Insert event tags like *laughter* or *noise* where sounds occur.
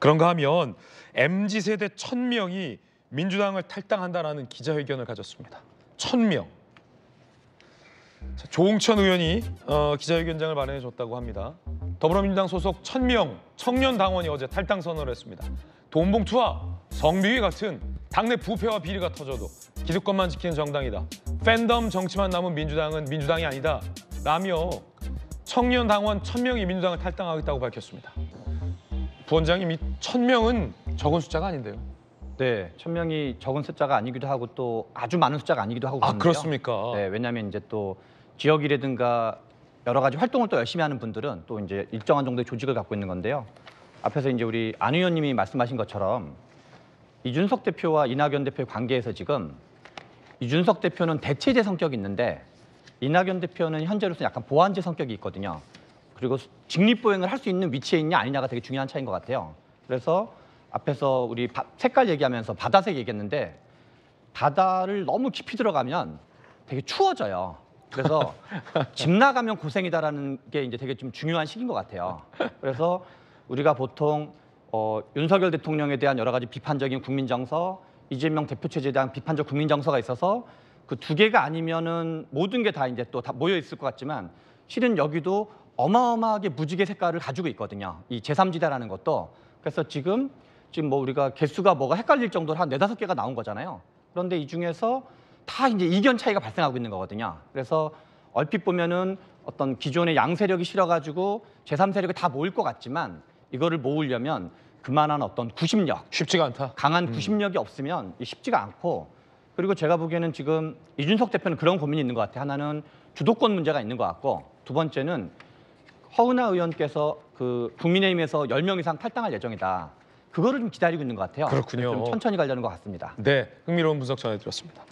그런가 하면 MZ 세대 1000명이 민주당을 탈당한다라는 기자회견을 가졌습니다. 1000명. 자, 조홍천 의원이 어, 기자회견장을 마련해 줬다고 합니다. 더불어민주당 소속 1000명 청년 당원이 어제 탈당 선언을 했습니다. 돈봉투와 성비위 같은 당내 부패와 비리가 터져도 기득권만 지키는 정당이다. 팬덤 정치만 남은 민주당은 민주당이 아니다. 라며 청년 당원 1000명이 민주당을 탈당하겠다고 밝혔습니다. 부원장님 이 1000명은 적은 숫자가 아닌데요. 네, 천 명이 적은 숫자가 아니기도 하고 또 아주 많은 숫자가 아니기도 하고 아 그런데요. 그렇습니까? 네, 왜냐하면 이제 또 지역이라든가 여러 가지 활동을 또 열심히 하는 분들은 또 이제 일정한 정도의 조직을 갖고 있는 건데요. 앞에서 이제 우리 안 의원님이 말씀하신 것처럼 이준석 대표와 이낙연 대표의 관계에서 지금 이준석 대표는 대체제 성격이 있는데 이낙연 대표는 현재로서 약간 보완제 성격이 있거든요. 그리고 직립보행을 할 수 있는 위치에 있냐 아니냐가 되게 중요한 차이인 것 같아요. 그래서 앞에서 우리 바- 색깔 얘기하면서 바다색 얘기했는데 바다를 너무 깊이 들어가면 되게 추워져요. 그래서 *laughs* 집 나가면 고생이다라는 게 이제 되게 좀 중요한 시기인 것 같아요. 그래서 우리가 보통 어, 윤석열 대통령에 대한 여러 가지 비판적인 국민 정서, 이재명 대표 체제에 대한 비판적 국민 정서가 있어서 그 두 개가 아니면은 모든 게 다 이제 또 다 모여 있을 것 같지만 실은 여기도 어마어마하게 무지개 색깔을 가지고 있거든요. 이 제3지대라는 것도 그래서 지금 지금 뭐 우리가 개수가 뭐가 헷갈릴 정도로 한 네다섯 개가 나온 거잖아요. 그런데 이 중에서 다 이제 이견 차이가 발생하고 있는 거거든요. 그래서 얼핏 보면은 어떤 기존의 양세력이 실어가지고 제3세력이 다 모일 것 같지만 이거를 모으려면 그만한 어떤 구심력, 쉽지가 않다. 강한 구심력이 없으면 이 쉽지가 않고 그리고 제가 보기에는 지금 이준석 대표는 그런 고민이 있는 것 같아요. 하나는 주도권 문제가 있는 것 같고 두 번째는 허은하 의원께서 그 국민의힘에서 10명 이상 탈당할 예정이다. 그거를 좀 기다리고 있는 것 같아요. 그렇군요. 좀 천천히 가려는 것 같습니다. 네, 흥미로운 분석 전해드렸습니다.